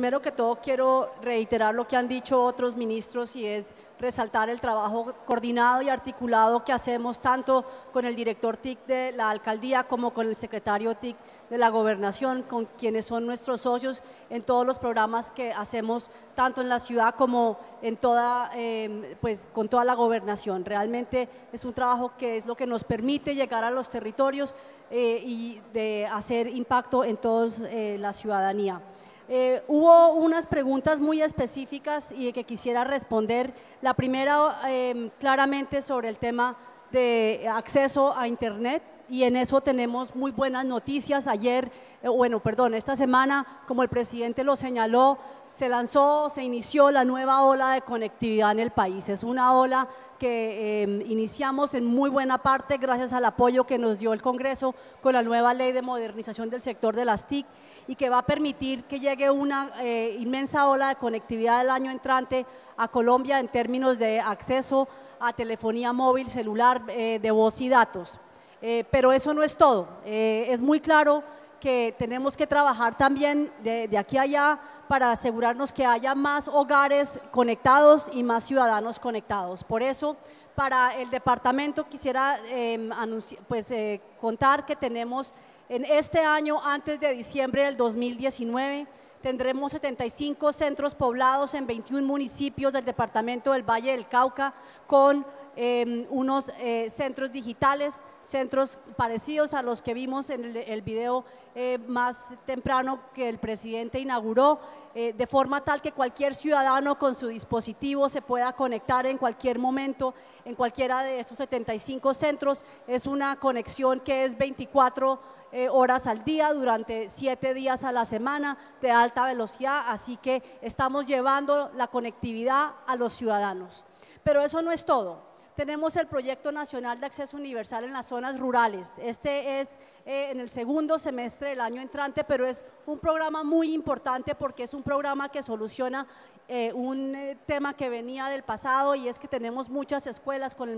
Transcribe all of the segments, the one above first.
Primero que todo quiero reiterar lo que han dicho otros ministros y es resaltar el trabajo coordinado y articulado que hacemos tanto con el director TIC de la alcaldía como con el secretario TIC de la gobernación, con quienes son nuestros socios en todos los programas que hacemos tanto en la ciudad como en toda, em, pues, con toda la gobernación. Realmente es un trabajo que es lo que nos permite llegar a los territorios eh, y de hacer impacto en toda eh, la ciudadanía. Eh, hubo unas preguntas muy específicas y que quisiera responder. La primera, em, claramente, sobre el tema de acceso a Internet y en eso tenemos muy buenas noticias. Ayer, eh, bueno, perdón, esta semana, como el presidente lo señaló, se lanzó, se inició la nueva ola de conectividad en el país. Es una ola que em, iniciamos en muy buena parte gracias al apoyo que nos dio el Congreso con la nueva ley de modernización del sector de las TIC y que va a permitir que llegue una eh, inmensa ola de conectividad el año entrante a Colombia en términos de acceso a telefonía móvil, celular, eh, de voz y datos. Eh, pero eso no es todo. Eh, es muy claro que tenemos que trabajar también de, aquí a allá para asegurarnos que haya más hogares conectados y más ciudadanos conectados. Por eso, para el departamento quisiera em, pues, eh, contar que tenemos en este año, antes de diciembre del 2019, tendremos 75 centros poblados en 21 municipios del departamento del Valle del Cauca con Em, unos eh, centros digitales, centros parecidos a los que vimos en el, video eh, más temprano que el presidente inauguró, eh, de forma tal que cualquier ciudadano con su dispositivo se pueda conectar en cualquier momento en cualquiera de estos 75 centros. Es una conexión que es 24 horas al día durante siete días a la semana de alta velocidad, así que estamos llevando la conectividad a los ciudadanos. Pero eso no es todo tenemos el Proyecto Nacional de Acceso Universal en las Zonas Rurales. Este es eh, en el segundo semestre del año entrante, pero es un programa muy importante porque es un programa que soluciona eh, un eh, tema que venía del pasado y es que tenemos muchas escuelas con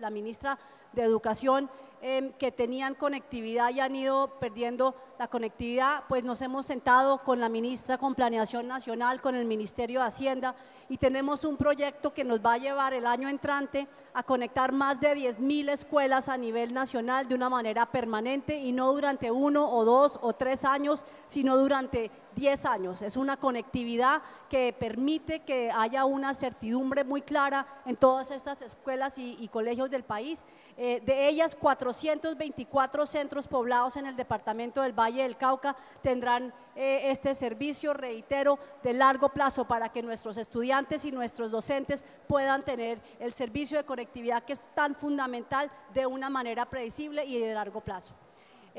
la ministra de Educación em, que tenían conectividad y han ido perdiendo la conectividad, pues nos hemos sentado con la ministra con Planeación Nacional, con el Ministerio de Hacienda y tenemos un proyecto que nos va a llevar el año entrante a conectar más de 10 mil escuelas a nivel nacional de una manera permanente y no durante uno o dos o tres años, sino durante 10 años. Es una conectividad que permite que haya una certidumbre muy clara en todas estas escuelas y, colegios del país. Eh, de ellas, 424 centros poblados en el departamento del Valle del Cauca tendrán eh, este servicio, reitero, de largo plazo para que nuestros estudiantes y nuestros docentes puedan tener el servicio de conectividad que es tan fundamental de una manera predecible y de largo plazo.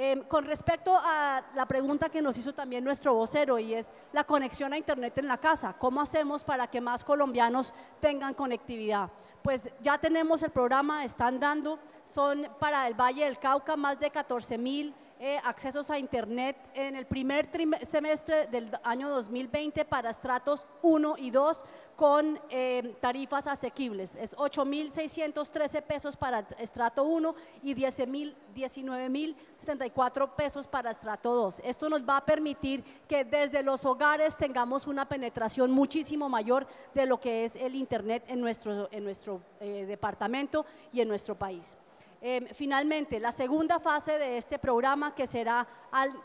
Em, con respecto a la pregunta que nos hizo también nuestro vocero y es la conexión a Internet en la casa, ¿cómo hacemos para que más colombianos tengan conectividad? Pues ya tenemos el programa, están dando, son para el Valle del Cauca más de 14 mil eh, accesos a Internet en el primer semestre del año 2020 para estratos 1 y 2 con eh, tarifas asequibles. Es 8.613 pesos para estrato 1 y 19.074 pesos para estrato 2. Esto nos va a permitir que desde los hogares tengamos una penetración muchísimo mayor de lo que es el Internet en nuestro, en nuestro eh, departamento y en nuestro país. Em, finalmente, la segunda fase de este programa, que será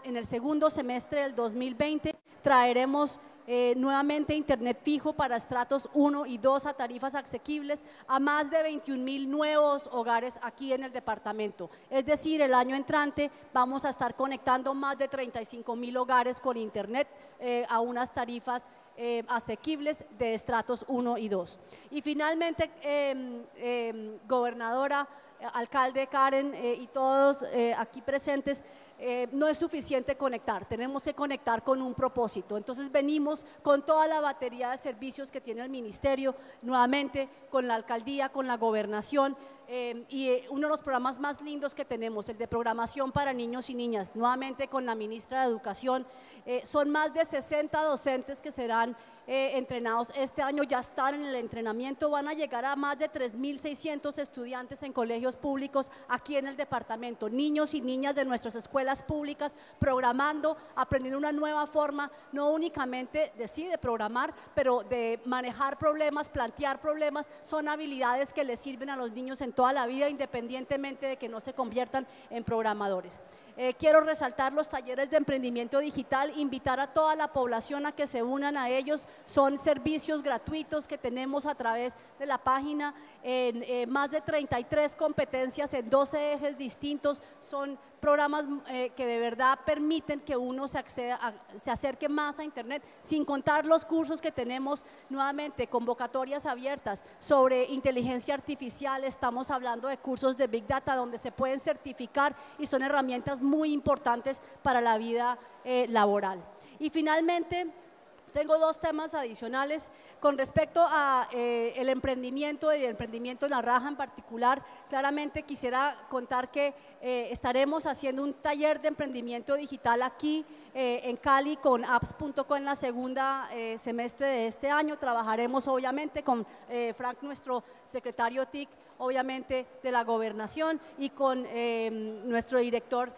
en el segundo semestre del 2020, traeremos eh, nuevamente Internet fijo para estratos 1 y 2 a tarifas asequibles a más de 21 mil nuevos hogares aquí en el departamento. Es decir, el año entrante vamos a estar conectando más de 35 mil hogares con Internet eh, a unas tarifas eh, asequibles de estratos 1 y 2. Y finalmente, em, em, gobernadora, alcalde Karen eh, y todos eh, aquí presentes, eh, no es suficiente conectar, tenemos que conectar con un propósito. Entonces venimos con toda la batería de servicios que tiene el ministerio, nuevamente con la alcaldía, con la gobernación, y uno de los programas más lindos que tenemos, el de programación para niños y niñas, nuevamente con la ministra de Educación. Son más de 60 docentes que serán entrenados este año, ya están en el entrenamiento, van a llegar a más de 3.600 estudiantes en colegios públicos aquí en el departamento, niños y niñas de nuestras escuelas públicas programando, aprendiendo una nueva forma, no únicamente de sí, de programar, pero de manejar problemas, plantear problemas, son habilidades que les sirven a los niños en toda la vida, independientemente de que no se conviertan en programadores. Eh, quiero resaltar los talleres de emprendimiento digital, invitar a toda la población a que se unan a ellos. Son servicios gratuitos que tenemos a través de la página en eh, más de 33 competencias en 12 ejes distintos. Son programas eh, que de verdad permiten que uno se, acceda se acerque más a Internet, sin contar los cursos que tenemos nuevamente, convocatorias abiertas sobre inteligencia artificial. Estamos hablando de cursos de Big Data donde se pueden certificar y son herramientas muy importantes para la vida eh, laboral. Y finalmente, tengo dos temas adicionales con respecto a eh, el emprendimiento y el emprendimiento en la raja en particular. Claramente quisiera contar que eh, estaremos haciendo un taller de emprendimiento digital aquí en Cali con apps.co en la segunda semestre de este año. Trabajaremos obviamente con Frank, nuestro secretario TIC, obviamente de la gobernación y con nuestro director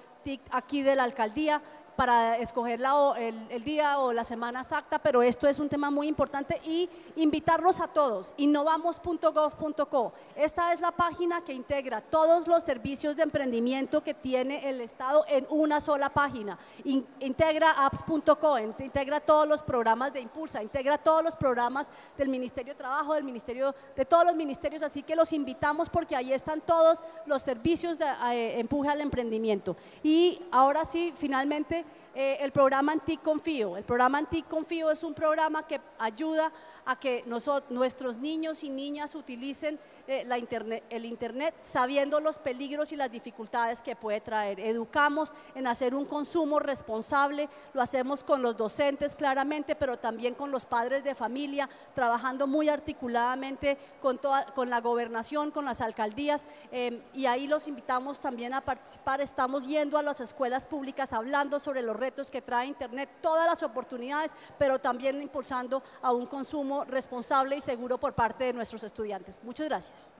aquí de la alcaldía para escoger el, día o la semana exacta, pero esto es un tema muy importante y invitarlos a todos, innovamos.gov.co. Esta es la página que integra todos los servicios de emprendimiento que tiene el Estado en una sola página. integra apps.co, integra todos los programas de Impulsa, integra todos los programas del Ministerio de Trabajo, del Ministerio, de todos los ministerios, así que los invitamos porque ahí están todos los servicios de eh, empuje al emprendimiento. Y ahora sí, finalmente, eh, el programa Anticonfío. El programa Anticonfío es un programa que ayuda a que nuestros niños y niñas utilicen eh, el Internet sabiendo los peligros y las dificultades que puede traer. Educamos en hacer un consumo responsable, lo hacemos con los docentes claramente, pero también con los padres de familia, trabajando muy articuladamente con, toda, con la gobernación, con las alcaldías, eh, y ahí los invitamos también a participar. Estamos yendo a las escuelas públicas hablando sobre los retos que trae Internet, todas las oportunidades, pero también impulsando a un consumo responsable y seguro por parte de nuestros estudiantes. Muchas gracias. です